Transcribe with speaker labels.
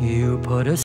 Speaker 1: You put a